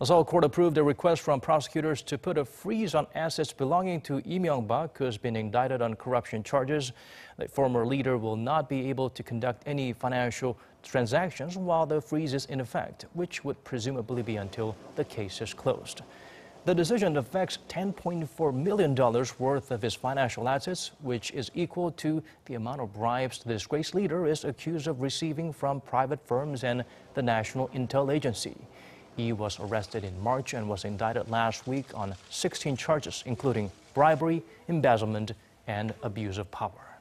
A Seoul court approved a request from prosecutors to put a freeze on assets belonging to Lee Myung-bak, who has been indicted on corruption charges. The former leader will not be able to conduct any financial transactions while the freeze is in effect, which would presumably be until the case is closed. The decision affects $10.4 million worth of his financial assets, which is equal to the amount of bribes the disgraced leader is accused of receiving from private firms and the National Intel Agency. He was arrested in March and was indicted last week on 16 charges, including bribery, embezzlement, and abuse of power.